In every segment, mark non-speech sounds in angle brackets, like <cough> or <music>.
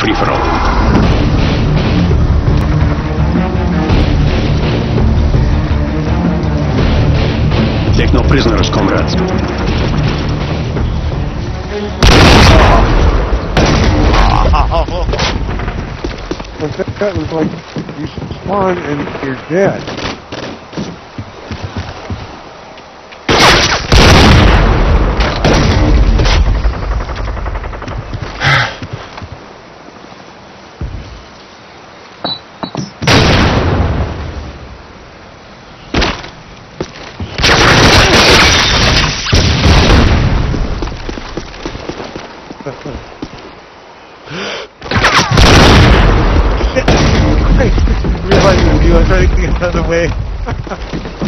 free for all. Take no prisoners, comrades. That was like you spawn and you're dead. I realized it was you. I was trying to get out of the way. <laughs>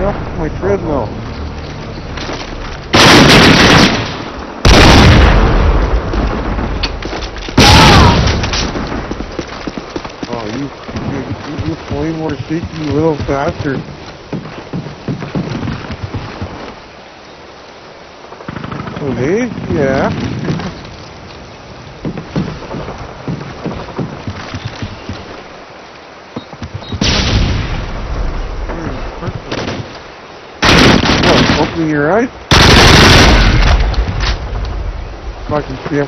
Get off my treadmill. Oh, you, you, you, flame more seat, you little bastard. Oh, okay, yeah. Your eyes? Fucking see <sighs>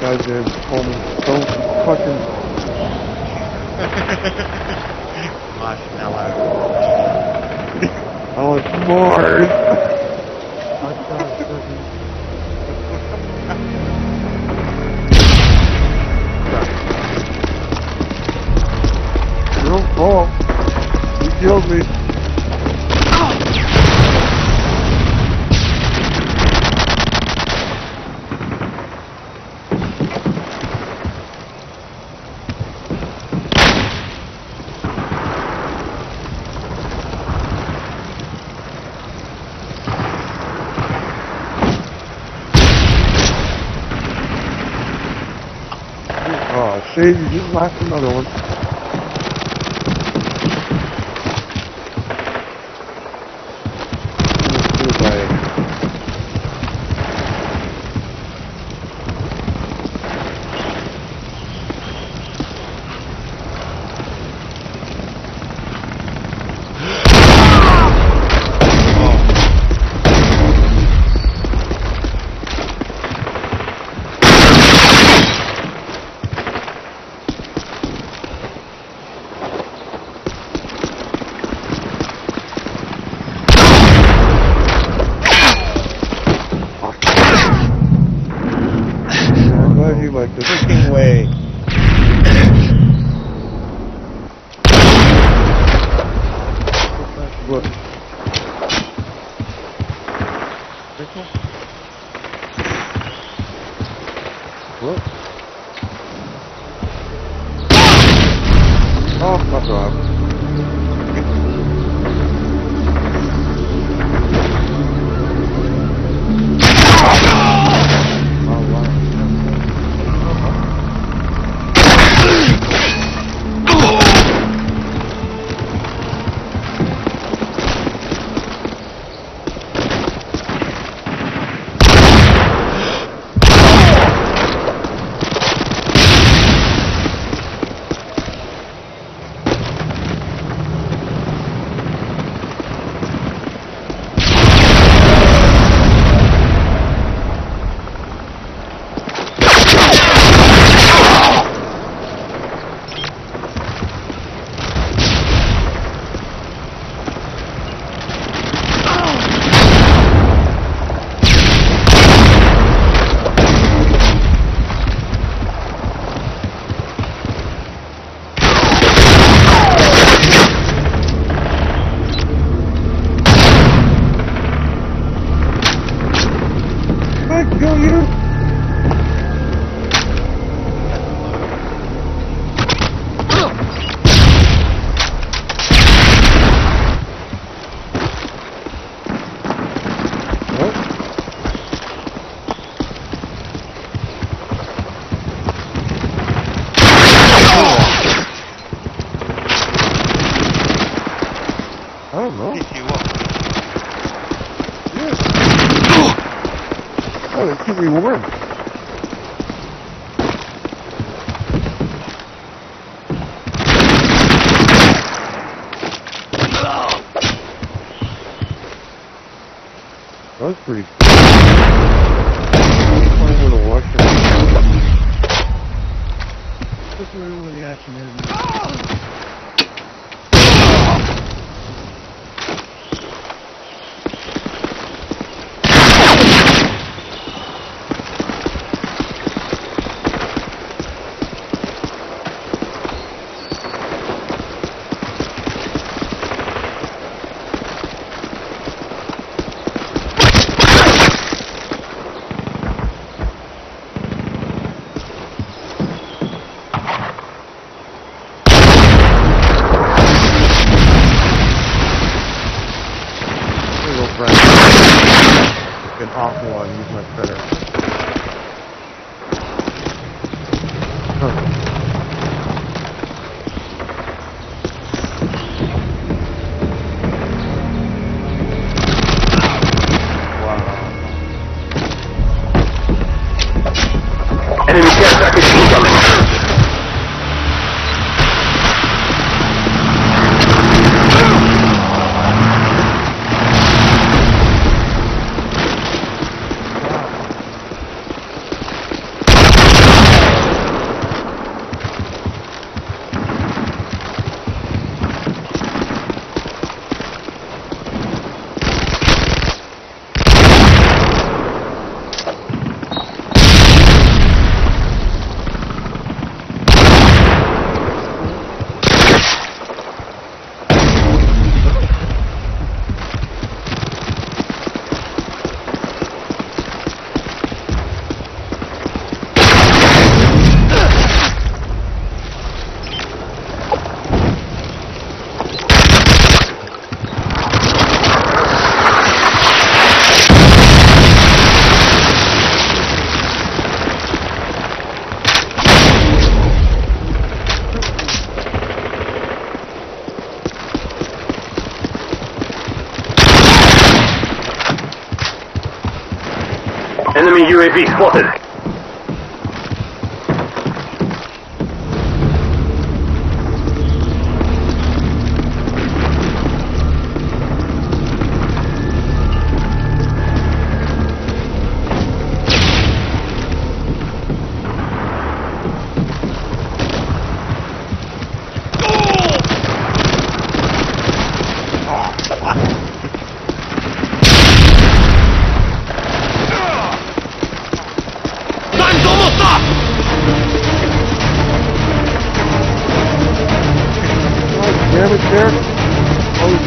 Guys are home so fucking Marshmallow. oh it's more. Shit, you just lost another one. Goodbye. I'm glad you like this. Way. Oh, fuck off. Keep me warm. That was pretty cool. Playing with a washer. This is where the action is. An awful one. Use much better. Wow. Enemy care package incoming. UAV spotted.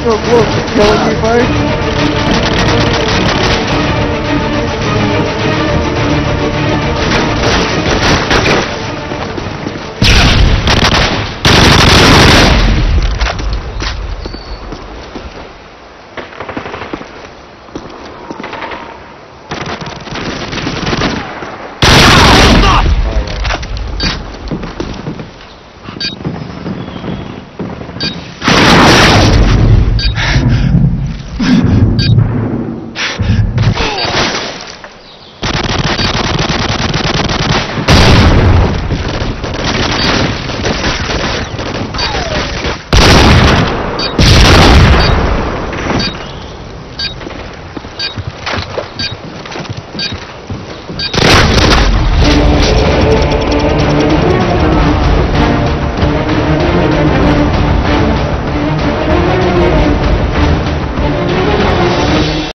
God damn it, Derek. I was so close to killing me, buddy.